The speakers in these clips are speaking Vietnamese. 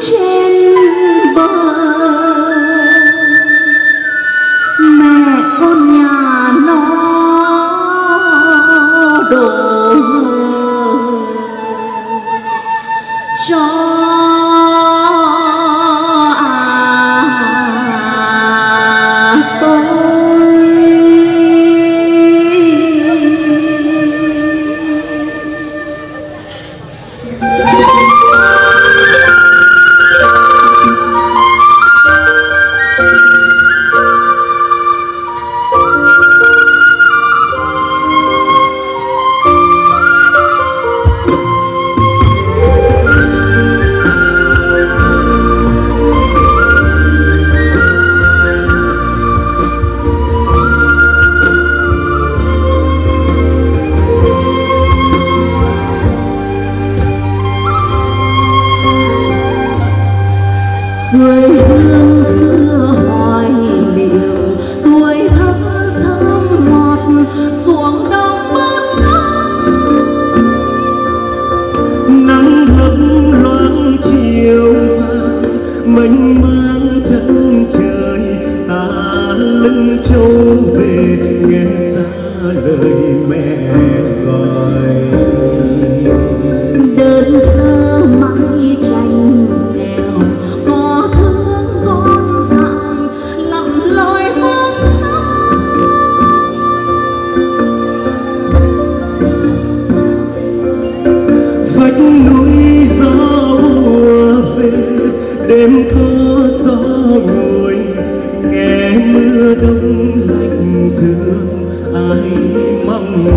trên bờ. Mẹ con nhà nó đổ. Cho trông về nghe ta lời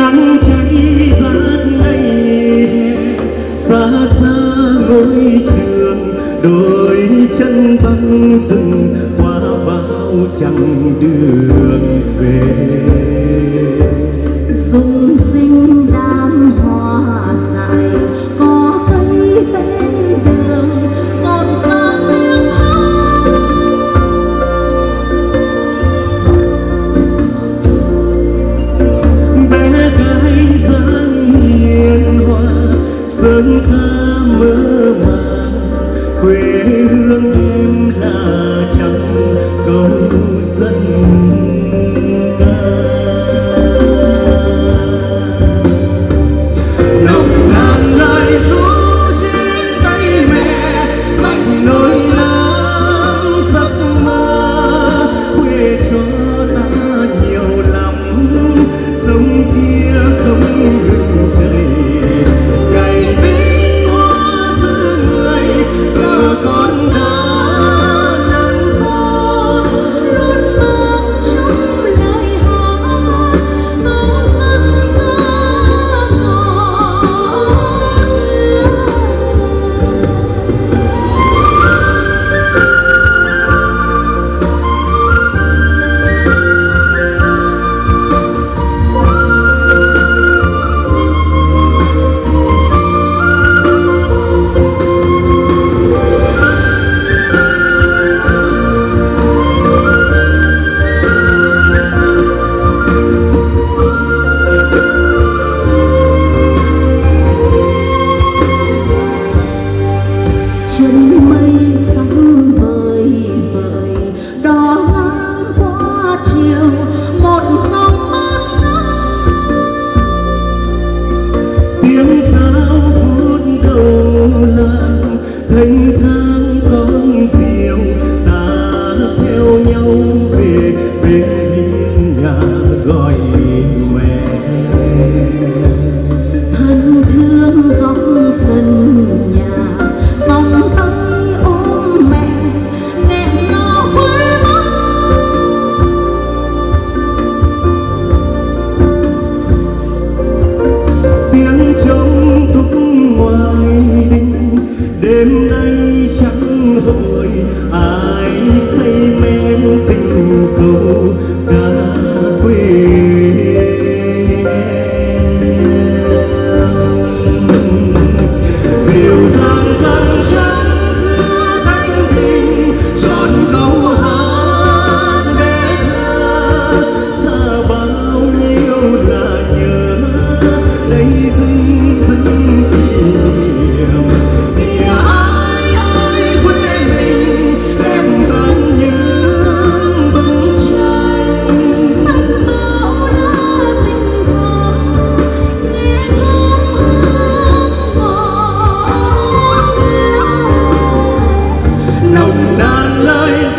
nắng cháy rát ngày hè. Xa xa ngôi trường, đôi chân băng rừng, qua bao chặng đường về. Dung sinh đam hoa cứ mơ màng quê hương em là chẳng câu dân ca you. life.